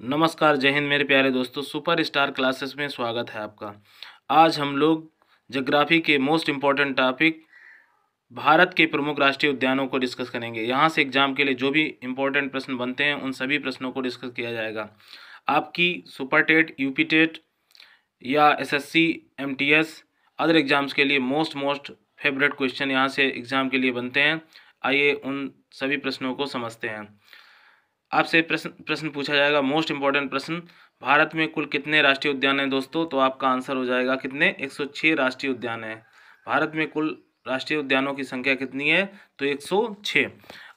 नमस्कार, जय हिंद मेरे प्यारे दोस्तों। सुपर स्टार क्लासेस में स्वागत है आपका। आज हम लोग जोग्राफी के मोस्ट इंपॉर्टेंट टॉपिक भारत के प्रमुख राष्ट्रीय उद्यानों को डिस्कस करेंगे। यहाँ से एग्ज़ाम के लिए जो भी इम्पोर्टेंट प्रश्न बनते हैं, उन सभी प्रश्नों को डिस्कस किया जाएगा। आपकी सुपर टेट यूपी टेट या एसएससी एमटीएस अदर एग्ज़ाम्स के लिए मोस्ट मोस्ट फेवरेट क्वेश्चन यहाँ से एग्ज़ाम के लिए बनते हैं। आइए उन सभी प्रश्नों को समझते हैं। आपसे प्रश्न प्रश्न पूछा जाएगा। मोस्ट इंपॉर्टेंट प्रश्न, भारत में कुल कितने राष्ट्रीय उद्यान हैं दोस्तों? तो आपका आंसर हो जाएगा कितने? 106 राष्ट्रीय उद्यान हैं। भारत में कुल राष्ट्रीय उद्यानों की संख्या कितनी है? तो 106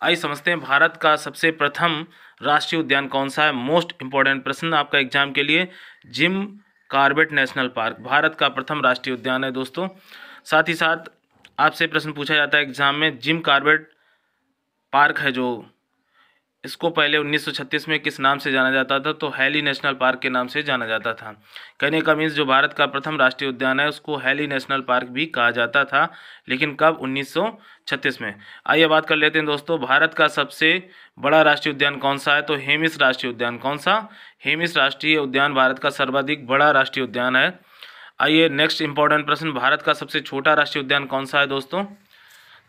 आइए समझते हैं, भारत का सबसे प्रथम राष्ट्रीय उद्यान कौन सा है? मोस्ट इंपॉर्टेंट प्रश्न आपका एग्ज़ाम के लिए Jim Corbett National Park Bharat का प्रथम राष्ट्रीय उद्यान है दोस्तों। साथ ही साथ आपसे प्रश्न पूछा जाता है एग्ज़ाम में जिम कार्बेट पार्क है जो इसको पहले 1936 में किस नाम से जाना जाता था? तो हैली नेशनल पार्क के नाम से जाना जाता था। कहने का मीन्स जो भारत का प्रथम राष्ट्रीय उद्यान है, उसको हैली नेशनल पार्क भी कहा जाता था, लेकिन कब? 1936 में। आइए बात कर लेते हैं दोस्तों, भारत का सबसे बड़ा राष्ट्रीय उद्यान कौन सा है? तो हेमिस राष्ट्रीय उद्यान कौन सा? हेमिस राष्ट्रीय उद्यान भारत का सर्वाधिक बड़ा राष्ट्रीय उद्यान है। आइए नेक्स्ट इंपॉर्टेंट प्रश्न, भारत का सबसे छोटा राष्ट्रीय उद्यान कौन सा है दोस्तों?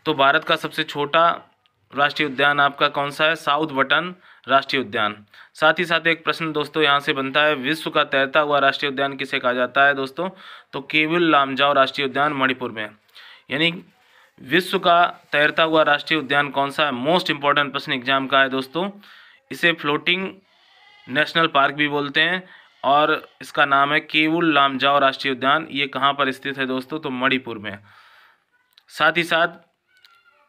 तो भारत का सबसे छोटा राष्ट्रीय उद्यान आपका कौन सा है? साउथ बटन, राष्ट्रीय उद्यान। साथ ही साथ एक प्रश्न दोस्तों यहाँ से बनता है, विश्व का तैरता हुआ राष्ट्रीय उद्यान किसे कहा जाता है दोस्तों? तो केवल लामजाओ राष्ट्रीय उद्यान मणिपुर में। यानी विश्व का तैरता हुआ राष्ट्रीय उद्यान कौन सा है? मोस्ट इंपॉर्टेंट प्रश्न एग्ज़ाम का है दोस्तों। इसे फ्लोटिंग नेशनल पार्क भी बोलते हैं और इसका नाम है केवल लामजाओ राष्ट्रीय उद्यान। ये कहाँ पर स्थित है दोस्तों? तो मणिपुर में। साथ ही साथ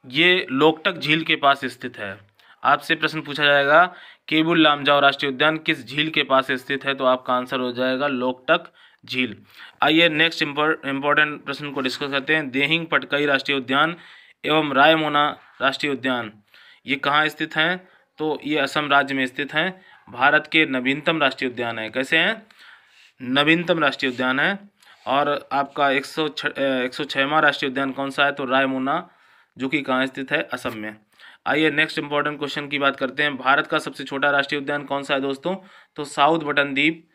ये लोकटक झील के पास स्थित है। आपसे प्रश्न पूछा जाएगा, केबुल लामजाओ राष्ट्रीय उद्यान किस झील के पास स्थित है? तो आपका आंसर हो जाएगा लोकटक झील। आइए नेक्स्ट इंपॉर्टेंट प्रश्न को डिस्कस करते हैं। देहिंग पटकई राष्ट्रीय उद्यान एवं रायमोना राष्ट्रीय उद्यान, ये कहाँ स्थित हैं? तो ये असम राज्य में स्थित हैं। भारत के नवीनतम राष्ट्रीय उद्यान है। कैसे हैं? नवीनतम राष्ट्रीय उद्यान है। और आपका एक सौ राष्ट्रीय उद्यान कौन सा है? तो रायमोना जो कि कहाँ स्थित है? असम में। आइए नेक्स्ट इंपॉर्टेंट क्वेश्चन की बात करते हैं। भारत का सबसे छोटा राष्ट्रीय उद्यान कौन सा है दोस्तों? तो साउथ बटन द्वीप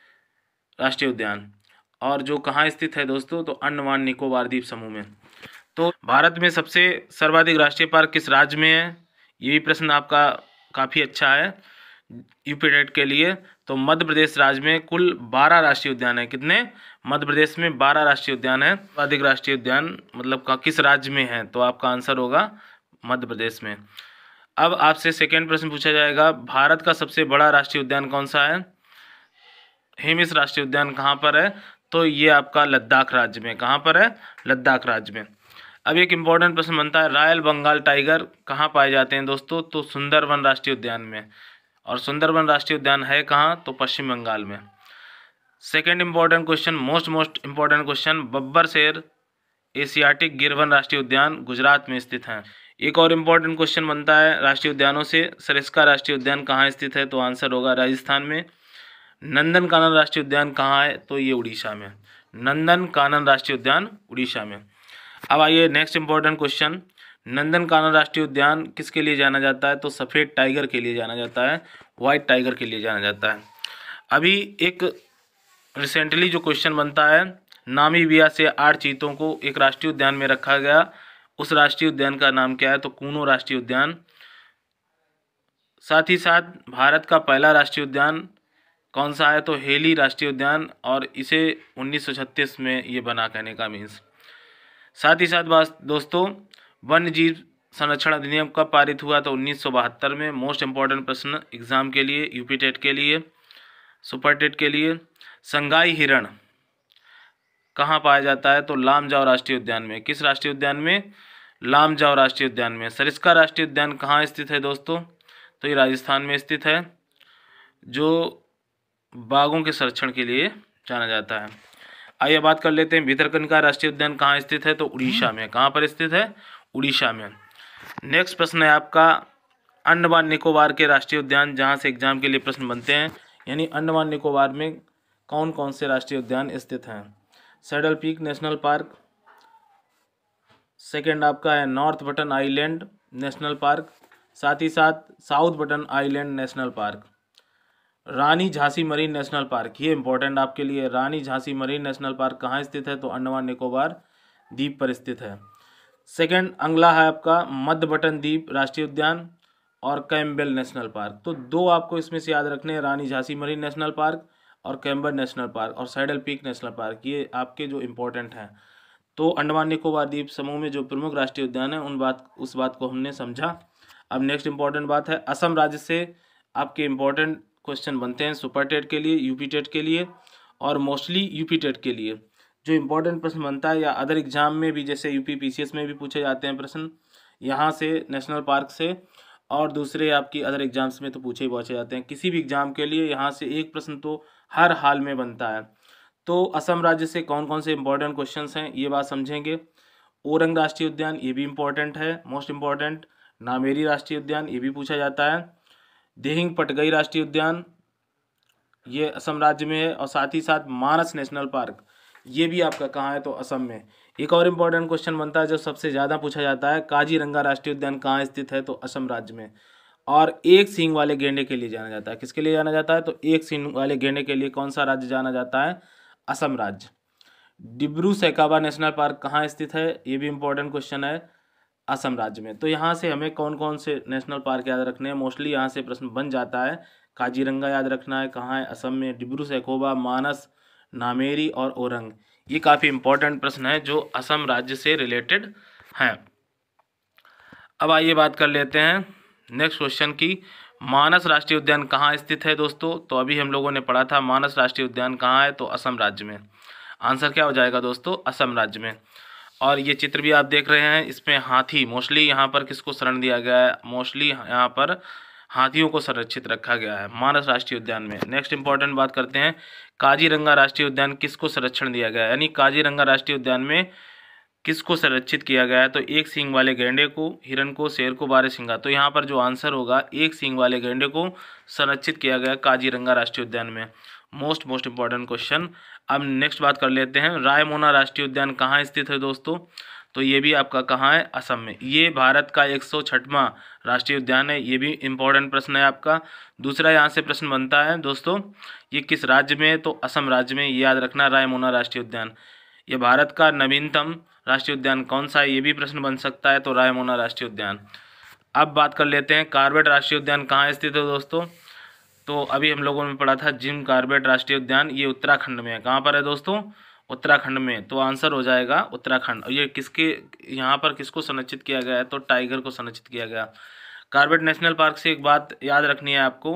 राष्ट्रीय उद्यान। और जो कहाँ स्थित है दोस्तों? तो अंडमान निकोबार द्वीप समूह में। तो भारत में सबसे सर्वाधिक राष्ट्रीय पार्क किस राज्य में है? ये भी प्रश्न आपका काफ़ी अच्छा है। यूपी टेट के लिए तो मध्य प्रदेश राज्य में कुल बारह राष्ट्रीय उद्यान है। कितने? मध्य प्रदेश में बारह राष्ट्रीय उद्यान है। अधिक राष्ट्रीय उद्यान मतलब का किस राज्य में है? तो आपका आंसर होगा मध्य प्रदेश में। अब आपसे सेकेंड प्रश्न पूछा जाएगा, भारत का सबसे बड़ा राष्ट्रीय उद्यान कौन सा है? हेमिस राष्ट्रीय उद्यान कहाँ पर है? तो ये आपका लद्दाख राज्य में। कहाँ पर है? लद्दाख राज्य में। अब एक इंपॉर्टेंट प्रश्न बनता है, रॉयल बंगाल टाइगर कहाँ पाए जाते हैं दोस्तों? तो सुंदरवन राष्ट्रीय उद्यान में। और सुंदरबन राष्ट्रीय उद्यान है कहाँ? तो पश्चिम बंगाल में। Second important question most most important question Babbar शेर एशियाटिक गिरवन राष्ट्रीय उद्यान गुजरात में स्थित है। एक और इंपॉर्टेंट क्वेश्चन बनता है राष्ट्रीय उद्यानों से। सरिस्का राष्ट्रीय उद्यान कहाँ स्थित है? तो आंसर होगा राजस्थान में। नंदन कानन राष्ट्रीय उद्यान कहाँ है? तो ये उड़ीसा में। नंदन कानन राष्ट्रीय उद्यान उड़ीसा में। अब आइए next important question Nandan Kanan राष्ट्रीय उद्यान किसके लिए जाना जाता है? तो सफ़ेद टाइगर के लिए जाना जाता है वाइट टाइगर के लिए जाना जाता है। अभी एक रिसेंटली जो क्वेश्चन बनता है, नामीबिया से आठ चीतों को एक राष्ट्रीय उद्यान में रखा गया। उस राष्ट्रीय उद्यान का नाम क्या है? तो कूनो राष्ट्रीय उद्यान। साथ ही साथ भारत का पहला राष्ट्रीय उद्यान कौन सा है? तो हेली राष्ट्रीय उद्यान और इसे 1936 में ये बना कहने का मीन्स साथ ही साथ दोस्तों वन्य जीव संरक्षण अधिनियम कब पारित हुआ तो उन्नीस में। मोस्ट इंपॉर्टेंट प्रश्न एग्ज़ाम के लिए यूपी टेट के लिए सुपर टेट के लिए। संगाई हिरण कहाँ पाया जाता है? तो लामजाओ राष्ट्रीय उद्यान में। किस राष्ट्रीय उद्यान में? लामजाओ राष्ट्रीय उद्यान में। सरिस्का राष्ट्रीय उद्यान कहाँ स्थित है दोस्तों? तो ये राजस्थान में स्थित है, जो बाघों के संरक्षण के लिए जाना जाता है। आइए बात कर लेते हैं। भितरकनिका राष्ट्रीय उद्यान कहाँ स्थित है? तो उड़ीसा में। कहाँ पर स्थित है? उड़ीसा में। नेक्स्ट प्रश्न है आपका, अंडमान निकोबार के राष्ट्रीय उद्यान जहाँ से एग्ज़ाम के लिए प्रश्न बनते हैं, यानी अंडमान निकोबार में कौन कौन से राष्ट्रीय उद्यान स्थित हैं? Saddle Peak National Park second आपका है North Button Island National Park साथ ही साथ South Button Island National Park Rani Jhansi Marine National Park ये इंपॉर्टेंट आपके लिए। Rani Jhansi Marine National Park कहाँ स्थित है? तो अंडमान निकोबार द्वीप पर स्थित है। सेकंड अगला है आपका मध्य बटन द्वीप राष्ट्रीय उद्यान और कैम्बेल नेशनल पार्क। तो दो आपको इसमें से याद रखने हैं, Rani Jhansi Marine National Park और कैम्बर नेशनल पार्क और सैडल पीक नेशनल पार्क। ये आपके जो इम्पोर्टेंट हैं। तो अंडमान निकोबार द्वीप समूह में जो प्रमुख राष्ट्रीय उद्यान है, उन बात, उस बात को हमने समझा। अब नेक्स्ट इंपॉर्टेंट बात है, असम राज्य से आपके इम्पोर्टेंट क्वेश्चन बनते हैं, सुपर टेट के लिए, यूपी टेट के लिए और मोस्टली यूपी टेट के लिए। जो इम्पोर्टेंट प्रश्न बनता है या अदर एग्ज़ाम में भी, जैसे यूपी पीसीएस में भी पूछे जाते हैं प्रश्न, यहाँ से नेशनल पार्क से और दूसरे आपकी अदर एग्ज़ाम्स में तो पूछे ही पहुँचे जाते हैं। किसी भी एग्ज़ाम के लिए यहाँ से एक प्रश्न तो हर हाल में बनता है। तो असम राज्य से कौन कौन से इंपॉर्टेंट क्वेश्चन हैं, ये बात समझेंगे। ओरंग राष्ट्रीय उद्यान, ये भी इम्पोर्टेंट है मोस्ट इंपॉर्टेंट नामेरी राष्ट्रीय उद्यान, ये भी पूछा जाता है। देहिंग पटगई राष्ट्रीय उद्यान, ये असम राज्य में है और साथ ही साथ मानस नेशनल पार्क। ये भी आपका कहाँ है? तो असम में। एक और इम्पोर्टेंट क्वेश्चन बनता है, जो सबसे ज़्यादा पूछा जाता है, काजीरंगा राष्ट्रीय उद्यान कहाँ स्थित है? तो असम राज्य में। और एक सींग वाले गेंडे के लिए जाना जाता है। किसके लिए जाना जाता है? तो एक सींग वाले गेंडे के लिए कौन सा राज्य जाना जाता है? असम राज्य। डिब्रू सैकाबा नेशनल पार्क कहाँ स्थित है? ये भी इम्पोर्टेंट क्वेश्चन है। असम राज्य में। तो यहाँ से हमें कौन कौन से नेशनल पार्क याद रखने हैं? मोस्टली यहाँ से प्रश्न बन जाता है। काजीरंगा याद रखना है। कहाँ है? असम में। डिब्रू सैकोबा, मानस नामेरी और ओरंग ये काफ़ी इंपॉर्टेंट प्रश्न है जो असम राज्य से रिलेटेड हैं। अब आइए बात कर लेते हैं नेक्स्ट क्वेश्चन की। मानस राष्ट्रीय उद्यान कहाँ स्थित है दोस्तों? तो अभी हम लोगों ने पढ़ा था मानस राष्ट्रीय उद्यान कहाँ है तो असम राज्य में। आंसर क्या हो जाएगा दोस्तों? असम राज्य में। और ये चित्र भी आप देख रहे हैं, इसमें हाथी, मोस्टली यहाँ पर किसको शरण दिया गया है? मोस्टली यहाँ पर हाथियों को संरक्षित रखा गया है। मानस राष्ट्रीय उद्यान में। नेक्स्ट इंपॉर्टेंट बात करते हैं, काजीरंगा राष्ट्रीय उद्यान किसको संरक्षण दिया गया है? यानी काजीरंगा राष्ट्रीय उद्यान में किसको संरक्षित किया गया है? तो एक सींग वाले गेंडे को, हिरन को, शेर को, बारह सिंगा। तो यहाँ पर जो आंसर होगा, एक सींग वाले गेंडे को संरक्षित किया गया काजीरंगा राष्ट्रीय उद्यान में। मोस्ट मोस्ट इंपॉर्टेंट क्वेश्चन अब नेक्स्ट बात कर लेते हैं। रायमोना राष्ट्रीय उद्यान कहाँ स्थित है दोस्तों? तो ये भी आपका कहाँ है? असम में। ये भारत का एक सौ छठवां राष्ट्रीय उद्यान है, ये भी इम्पोर्टेंट प्रश्न है आपका। दूसरा यहाँ से प्रश्न बनता है, दोस्तों, ये किस राज्य में तो असम राज्य में याद रखना, रायमोना राष्ट्रीय उद्यान। ये भारत का नवीनतम राष्ट्रीय उद्यान कौन सा है? ये भी प्रश्न बन सकता है तो रायमोना राष्ट्रीय उद्यान। अब बात कर लेते हैं, कार्बेट राष्ट्रीय उद्यान कहाँ स्थित है, दोस्तों? तो अभी हम लोगों ने पढ़ा था, जिम कार्बेट राष्ट्रीय उद्यान, ये उत्तराखंड में है। कहाँ पर है, दोस्तों? उत्तराखंड में तो आंसर हो जाएगा उत्तराखंड। ये किसके, यहाँ पर किसको संरक्षित किया गया है? तो टाइगर को संरक्षित किया गया। कार्बेट नेशनल पार्क से एक बात याद रखनी है आपको।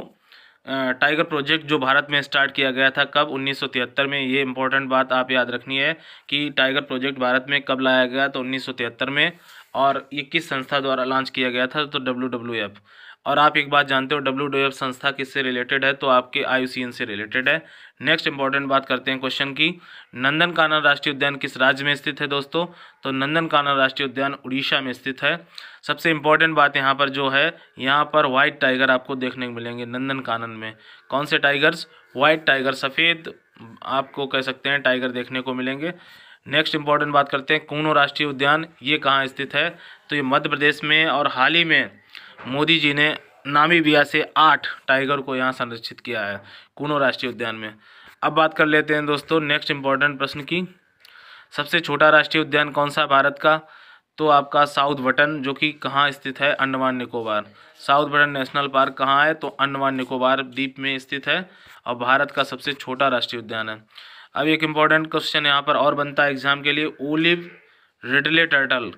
टाइगर प्रोजेक्ट जो भारत में स्टार्ट किया गया था कब? उन्नीस सौ तिहत्तर में। ये इंपॉर्टेंट बात आप याद रखनी है कि टाइगर प्रोजेक्ट भारत में कब लाया गया तो उन्नीस सौ तिहत्तर में। और ये किस संस्था द्वारा लॉन्च किया गया था? तो WWF और आप एक बात जानते हो डब्ल्यू संस्था किससे रिलेटेड है? तो आपके आई से रिलेटेड है। नेक्स्ट इंपॉर्टेंट बात करते हैं क्वेश्चन की। नंदन कानन राष्ट्रीय उद्यान किस राज्य में स्थित है दोस्तों? तो नंदन कानन राष्ट्रीय उद्यान उड़ीसा में स्थित है। सबसे इम्पोर्टेंट बात यहाँ पर जो है, यहाँ पर व्हाइट टाइगर आपको देखने को मिलेंगे नंदन कानन में। कौन से टाइगर्स व्हाइट टाइगर सफ़ेद, आपको कह सकते हैं टाइगर देखने को मिलेंगे। नेक्स्ट इंपॉर्टेंट बात करते हैं, कूनो राष्ट्रीय उद्यान, ये कहाँ स्थित है? तो ये मध्य प्रदेश में और हाल ही में मोदी जी ने नामीबिया से आठ टाइगर को यहाँ संरक्षित किया है कूनो राष्ट्रीय उद्यान में। अब बात कर लेते हैं दोस्तों नेक्स्ट इंपॉर्टेंट प्रश्न की। सबसे छोटा राष्ट्रीय उद्यान कौन सा भारत का? तो आपका साउथ बटन, जो कि कहाँ स्थित है? Andaman Nicobar. South Button National Park कहाँ है? तो अंडमान निकोबार द्वीप में स्थित है और भारत का सबसे छोटा राष्ट्रीय उद्यान है। अब एक इंपॉर्टेंट क्वेश्चन यहाँ पर और बनता है एग्ज़ाम के लिए। ओलिव रिडले टर्टल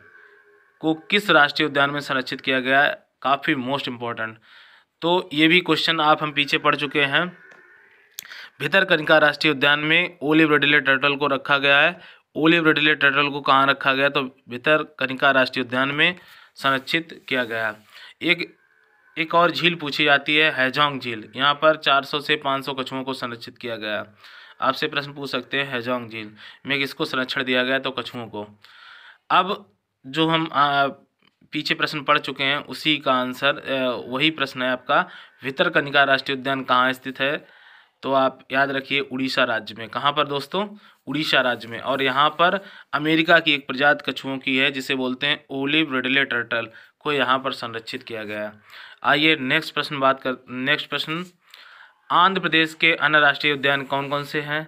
को किस राष्ट्रीय उद्यान में संरक्षित किया गया है? काफ़ी मोस्ट इंपॉर्टेंट। तो ये भी क्वेश्चन आप हम पीछे पढ़ चुके हैं। भितरकनिका राष्ट्रीय उद्यान में ओलिव रेडिले टर्टल को रखा गया है। ओलिव रेडिले टर्टल को कहाँ रखा गया? तो भितरकनिका राष्ट्रीय उद्यान में संरक्षित किया गया एक एक और झील पूछी जाती है, हैजोंग झील। यहाँ पर 400 से 500 कछुओं को संरक्षित किया गया आपसे प्रश्न पूछ सकते हैं, हैजोंग झील में किसको संरक्षण दिया गया तो कछुओं को। अब जो हम पीछे प्रश्न पढ़ चुके हैं, उसी का आंसर वही प्रश्न है आपका भितरकनिका राष्ट्रीय उद्यान कहाँ स्थित है? तो आप याद रखिए उड़ीसा राज्य में। कहाँ पर दोस्तों? उड़ीसा राज्य में। और यहाँ पर अमेरिका की एक प्रजात कछुओं की है, जिसे बोलते हैं ओलिव रेडले टर्टल, को यहाँ पर संरक्षित किया गया आइए नेक्स्ट प्रश्न बात कर, नेक्स्ट प्रश्न। आंध्र प्रदेश के अन्य राष्ट्रीय उद्यान कौन कौन से हैं?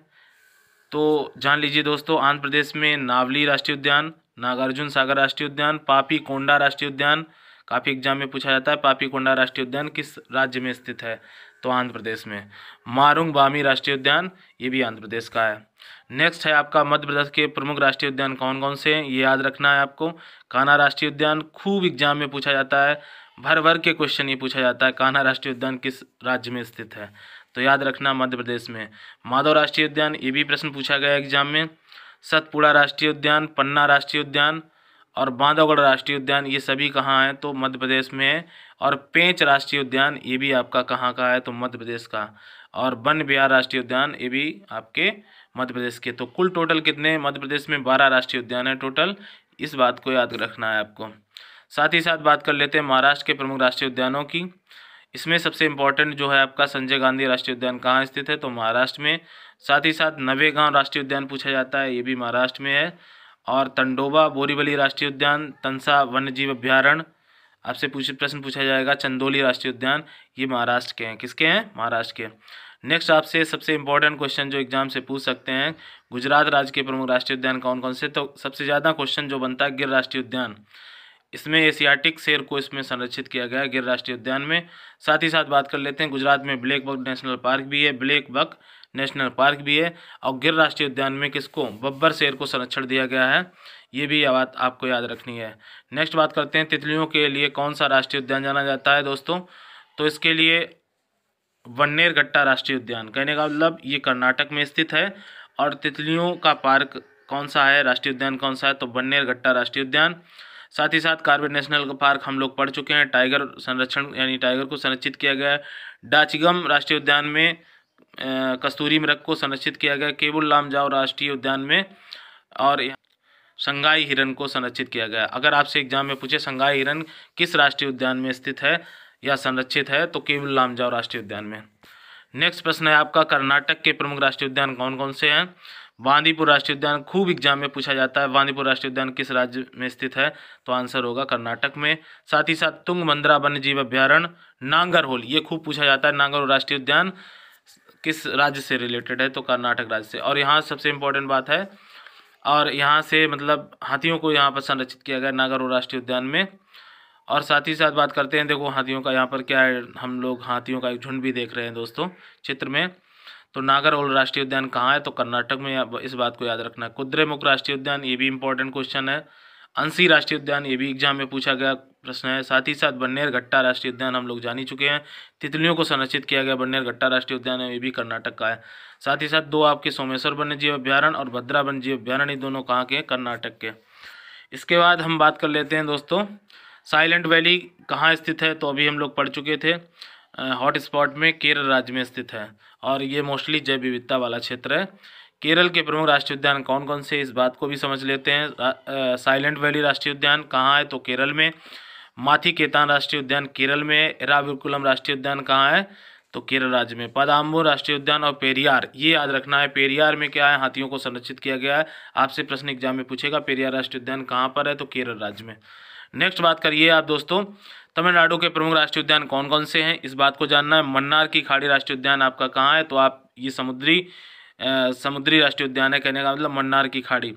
तो जान लीजिए दोस्तों, आंध्र प्रदेश में नावली राष्ट्रीय उद्यान नागार्जुन सागर राष्ट्रीय उद्यान, पापी कोंडा राष्ट्रीय उद्यान, काफ़ी एग्ज़ाम में पूछा जाता है, पापी कोंडा राष्ट्रीय उद्यान किस राज्य में स्थित है? तो आंध्र प्रदेश में। मारुंग बामी राष्ट्रीय उद्यान, ये भी आंध्र प्रदेश का है। नेक्स्ट है आपका मध्य प्रदेश के प्रमुख राष्ट्रीय उद्यान कौन कौन से हैं? ये याद रखना है आपको। कान्हा राष्ट्रीय उद्यान, खूब एग्ज़ाम में पूछा जाता है। भर भर के क्वेश्चन ये पूछा जाता है, कान्हा राष्ट्रीय उद्यान किस राज्य में स्थित है? तो याद रखना मध्य प्रदेश में। माधव राष्ट्रीय उद्यान, ये भी प्रश्न पूछा गया एग्ज़ाम में। सतपुड़ा राष्ट्रीय उद्यान, पन्ना राष्ट्रीय उद्यान और बांधवगढ़ राष्ट्रीय उद्यान, ये सभी कहाँ हैं? तो मध्य प्रदेश में है और पेंच राष्ट्रीय उद्यान, ये भी आपका कहाँ का है? तो मध्य प्रदेश का। और वन बिहार राष्ट्रीय उद्यान, ये भी आपके मध्य प्रदेश के। तो कुल टोटल कितने मध्य प्रदेश में बारह राष्ट्रीय उद्यान है टोटल। इस बात को याद रखना है आपको। साथ ही साथ बात कर लेते हैं महाराष्ट्र के प्रमुख राष्ट्रीय उद्यानों की। इसमें सबसे इम्पोर्टेंट जो है आपका संजय गांधी राष्ट्रीय उद्यान कहाँ स्थित है? तो महाराष्ट्र में साथ ही साथ नवेगांव राष्ट्रीय उद्यान पूछा जाता है, ये भी महाराष्ट्र में है। और तंडोबा, बोरीवली राष्ट्रीय उद्यान तंसा वन्यजीव अभ्यारण्य, आपसे पूछ, प्रश्न पूछा जाएगा, चंदोली राष्ट्रीय उद्यान, ये महाराष्ट्र के हैं। किसके हैं? महाराष्ट्र के। नेक्स्ट आपसे सबसे इंपॉर्टेंट क्वेश्चन जो एग्ज़ाम से पूछ सकते हैं, गुजरात राज्य के प्रमुख राष्ट्रीय उद्यान कौन कौन से? तो सबसे ज़्यादा क्वेश्चन जो बनता है, गिर राष्ट्रीय उद्यान। इसमें एशियाटिक शेर को इसमें संरक्षित किया गया है, गिर राष्ट्रीय उद्यान में। साथ ही साथ बात कर लेते हैं, गुजरात में ब्लैक बक नेशनल पार्क भी है ब्लैक बक नेशनल पार्क भी है और गिर राष्ट्रीय उद्यान में किसको, बब्बर शेर को संरक्षण दिया गया है, ये भी यह बात आपको याद रखनी है। नेक्स्ट बात करते हैं, तितलियों के लिए कौन सा राष्ट्रीय उद्यान जाना जाता है दोस्तों? तो इसके लिए वन्नेर घट्टा राष्ट्रीय उद्यान, कहने का मतलब ये कर्नाटक में स्थित है, और तितलियों का पार्क कौन सा है, राष्ट्रीय उद्यान कौन सा है? तो बन्नेर घट्टा राष्ट्रीय उद्यान। साथ ही साथ कार्बेट नेशनल का पार्क हम लोग पढ़ चुके हैं, टाइगर संरक्षण, यानी टाइगर को संरक्षित किया गया है। डाचिगम राष्ट्रीय उद्यान में कस्तूरी मृग को संरक्षित किया गया केबुल लामजाओ राष्ट्रीय उद्यान में और संगाई हिरन को संरक्षित किया गया। अगर आपसे एग्ज़ाम में पूछे संगाई हिरन किस राष्ट्रीय उद्यान में स्थित है या संरक्षित है तो केवल लामजाओ राष्ट्रीय उद्यान में। नेक्स्ट प्रश्न है आपका, कर्नाटक के प्रमुख राष्ट्रीय उद्यान कौन कौन से हैं? बांदीपुर राष्ट्रीय उद्यान, खूब एग्ज़ाम में पूछा जाता है बांदीपुर राष्ट्रीय उद्यान किस राज्य में स्थित है? तो आंसर होगा कर्नाटक में। साथ ही साथ तुंगभद्रा वन्य जीव अभ्यारण्य, नांगरहोल, ये खूब पूछा जाता है, नांगरहोल राष्ट्रीय उद्यान। किस राज्य से रिलेटेड है तो कर्नाटक राज्य से। और यहाँ सबसे इम्पोर्टेंट बात है, और यहाँ से मतलब हाथियों को यहाँ पर संरक्षित किया गया नागरहोल राष्ट्रीय उद्यान में। और साथ ही साथ बात करते हैं, देखो हाथियों का यहाँ पर क्या है, हम लोग हाथियों का एक झुंड भी देख रहे हैं दोस्तों, चित्र में। तो नागरहोल राष्ट्रीय उद्यान कहाँ है तो कर्नाटक में इस बात को याद रखना है। कुद्रेमुख राष्ट्रीय उद्यान, ये भी इंपॉर्टेंट क्वेश्चन है। अंसी राष्ट्रीय उद्यान, ये भी एग्ज़ाम में पूछा गया। प्रश्न है। साथ ही साथ बन्नेर घट्टा राष्ट्रीय उद्यान हम लोग जान ही चुके हैं। तितलियों को संरक्षित किया गया बन्नेर घट्टा राष्ट्रीय उद्यान है, ये भी कर्नाटक का है। साथ ही साथ दो आपके सोमेश्वर वन्य जीव अभ्यारण्य और भद्रा वन्य जीव अभ्यारण्य, ये दोनों कहाँ के कर्नाटक के। इसके बाद हम बात कर लेते हैं दोस्तों, साइलेंट वैली कहाँ स्थित है? तो अभी हम लोग पढ़ चुके थे हॉट स्पॉट में केरल राज्य में स्थित है। और ये मोस्टली जैव विविधता वाला क्षेत्र है। केरल के प्रमुख राष्ट्रीय उद्यान कौन कौन से इस बात को भी समझ लेते हैं। साइलेंट वैली राष्ट्रीय उद्यान कहाँ है? तो केरल में। माथी केतान राष्ट्रीय उद्यान केरल में एराविकुलम राष्ट्रीय उद्यान कहाँ है? तो केरल राज्य में पदाम्बू राष्ट्रीय उद्यान और पेरियार। ये याद रखना है, पेरियार में क्या है? हाथियों को संरक्षित किया गया है। आपसे प्रश्न एग्ज़ाम में पूछेगा, पेरियार राष्ट्रीय उद्यान कहाँ पर है? तो केरल राज्य में। नेक्स्ट बात करिए आप दोस्तों, तमिलनाडु के प्रमुख राष्ट्रीय उद्यान कौन कौन से हैं? इस बात को जानना है। मन्नार की खाड़ी राष्ट्रीय उद्यान आपका कहाँ है? तो आप, ये समुद्री समुद्री राष्ट्रीय उद्यान है कहने का मतलब मन्नार की खाड़ी।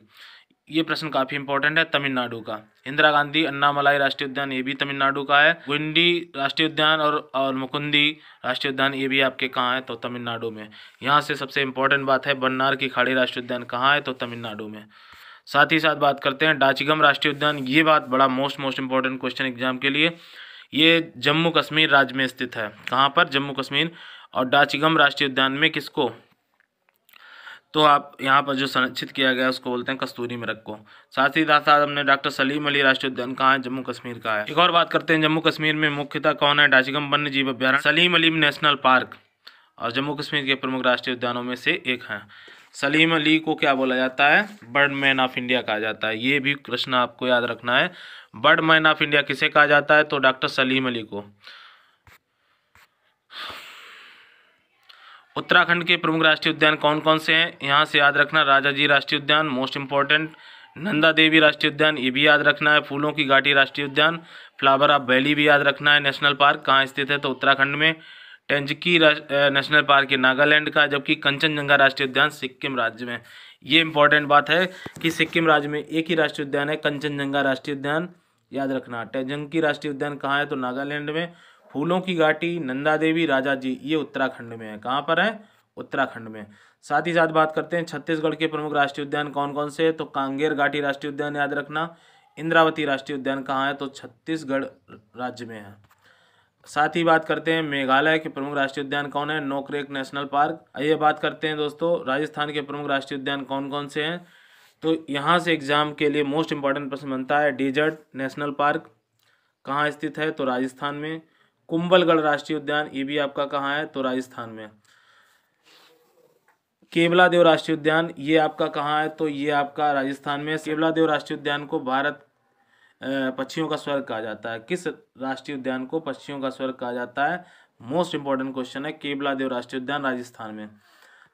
ये प्रश्न काफ़ी इंपॉर्टेंट है तमिलनाडु का। इंदिरा गांधी अन्नामलाई राष्ट्रीय उद्यान, ये भी तमिलनाडु का है। गुंडी राष्ट्रीय उद्यान और और मुकुंदी राष्ट्रीय उद्यान, ये भी आपके कहाँ है? तो तमिलनाडु में। यहाँ से सबसे इम्पोर्टेंट बात है बन्नार की खाड़ी राष्ट्रीय उद्यान कहाँ है? तो तमिलनाडु में। साथ ही साथ बात करते हैं डाचिगम राष्ट्रीय उद्यान, ये बात बड़ा most most important question exam के लिए। ये जम्मू कश्मीर राज्य में स्थित है। कहाँ पर? जम्मू कश्मीर। और डाचिगम राष्ट्रीय उद्यान में किसको? तो आप यहाँ पर जो संरक्षित किया गया उसको बोलते हैं कस्तूरी मृग को। साथ ही साथ हमने डॉक्टर सलीम अली राष्ट्रीय उद्यान कहाँ है? जम्मू कश्मीर का है। एक और बात करते हैं, जम्मू कश्मीर में मुख्यतः कौन है? डाचिगम वन्य जीव अभ्यारण सलीम अली नेशनल पार्क और जम्मू कश्मीर के प्रमुख राष्ट्रीय उद्यानों में से एक है। सलीम अली को क्या बोला जाता है? बर्ड मैन ऑफ़ इंडिया कहा जाता है। ये भी प्रश्न आपको याद रखना है। बर्ड मैन ऑफ़ इंडिया किसे कहा जाता है? तो डॉक्टर सलीम अली को। उत्तराखंड के प्रमुख राष्ट्रीय उद्यान कौन कौन से हैं? यहाँ से याद रखना राजा जी राष्ट्रीय उद्यान मोस्ट इंपॉर्टेंट नंदा देवी राष्ट्रीय उद्यान, ये भी याद रखना है, फूलों की घाटी राष्ट्रीय उद्यान फ्लावर ऑफ़ वैली भी याद रखना है नेशनल पार्क कहाँ स्थित है? तो उत्तराखंड में टेंजकी नेशनल पार्क है नागालैंड का, जबकि कंचनजंगा राष्ट्रीय उद्यान सिक्किम राज्य में। ये इंपॉर्टेंट बात है कि सिक्किम राज्य में एक ही राष्ट्रीय उद्यान है, कंचनजंगा राष्ट्रीय उद्यान, याद रखना। टेंजंकी राष्ट्रीय उद्यान कहाँ है? तो नागालैंड में। फूलों की घाटी, नंदा देवी, राजा जी, ये उत्तराखंड में है। कहाँ पर है? उत्तराखंड में। साथ ही साथ बात करते हैं, छत्तीसगढ़ के प्रमुख राष्ट्रीय उद्यान कौन कौन से तो कांगेर घाटी राष्ट्रीय उद्यान याद रखना। इंद्रावती राष्ट्रीय उद्यान कहाँ है? तो छत्तीसगढ़ राज्य में है। साथ ही बात करते हैं, मेघालय के प्रमुख राष्ट्रीय उद्यान कौन है? Nokrek National Park. आइए बात करते हैं दोस्तों, राजस्थान के प्रमुख राष्ट्रीय उद्यान कौन कौन से हैं? तो यहाँ से एग्ज़ाम के लिए मोस्ट इंपॉर्टेंट प्रश्न बनता है, डेजर्ट नेशनल पार्क। कहाँ स्थित है? तो राजस्थान में। कुंभलगढ़ राष्ट्रीय उद्यान, ये भी आपका कहाँ है? तो राजस्थान में केवला देव राष्ट्रीय उद्यान, ये आपका कहाँ है? तो ये आपका राजस्थान में केवला देव राष्ट्रीय उद्यान को भारत पक्षियों का स्वर्ग कहा जाता है। किस राष्ट्रीय उद्यान को पक्षियों का स्वर्ग कहा जाता है? मोस्ट इंपॉर्टेंट क्वेश्चन है केवला देव राष्ट्रीय उद्यान राजस्थान में।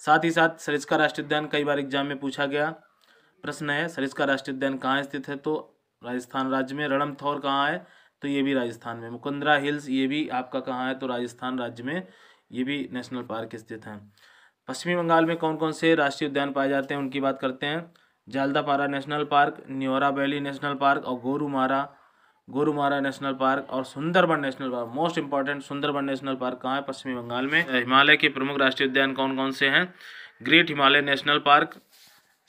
साथ ही साथ, सरिस्का राष्ट्रीय उद्यान, कई बार एग्ज़ाम में पूछा गया प्रश्न है, सरिस्का राष्ट्रीय उद्यान कहाँ स्थित है? तो राजस्थान राज्य में रणमथौर कहाँ है? तो ये भी राजस्थान में। मुकुंदरा हिल्स, ये भी आपका कहाँ है? तो राजस्थान राज्य में ये भी नेशनल पार्क स्थित हैं। पश्चिमी बंगाल में कौन कौन से राष्ट्रीय उद्यान पाए जाते हैं? उनकी बात करते हैं। Jaldapara national park, Neora valley national park और गोरुमारा गोरुमारा नेशनल पार्क और Sundarban national park. Most important Sundarban national park कहाँ है? पश्चिमी बंगाल में। हिमालय के प्रमुख राष्ट्रीय उद्यान कौन कौन से हैं? Great Himalaya national park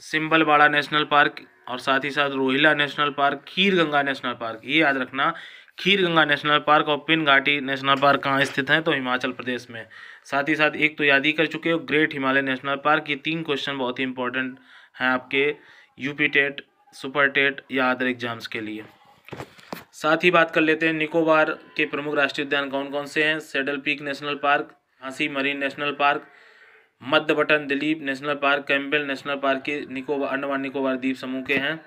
Simbalbara national park और साथ ही साथ Rohilla national park Khir Ganga national park. ये याद रखना खीर गंगा नेशनल पार्क और पिन घाटी नेशनल पार्क कहाँ स्थित हैं? तो हिमाचल प्रदेश में। साथ ही साथ एक तो याद ही कर चुके हो, ग्रेट हिमालय नेशनल पार्क। ये तीन क्वेश्चन बहुत ही इंपॉर्टेंट हैं आपके यूपी टेट सुपर टेट या अदर एग्ज़ाम्स के लिए। साथ ही बात कर लेते हैं, निकोबार के प्रमुख राष्ट्रीय उद्यान कौन कौन से हैं? सेडल पीक नेशनल पार्क हाँसी मरीन नेशनल पार्क, मध्य button Dilip national park Campbell national park के निकोबार, अंडमान निकोबार द्वीप समूह के हैं।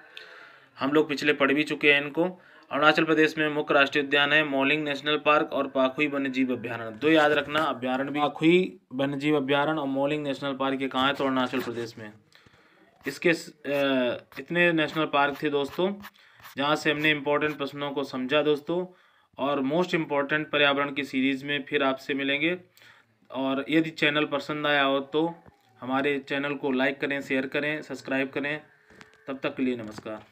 हम लोग पिछले पढ़ भी चुके हैं इनको। अरुणाचल प्रदेश में मुख्य राष्ट्रीय उद्यान है मोलिंग नेशनल पार्क और पाखुई वन्यजीव अभ्यारण्य। दो याद रखना, अभ्यारण्य भी पाखुई वन्यजीव अभ्यारण्य और मोलिंग नेशनल पार्क ये कहाँ है? तो अरुणाचल प्रदेश में। इसके इतने नेशनल पार्क थे दोस्तों, जहाँ से हमने इम्पोर्टेंट प्रश्नों को समझा दोस्तों, और मोस्ट इंपॉर्टेंट पर्यावरण की सीरीज़ में फिर आपसे मिलेंगे। और यदि चैनल पसंद आया हो तो हमारे चैनल को लाइक करें शेयर करें सब्सक्राइब करें। तब तक के लिए नमस्कार।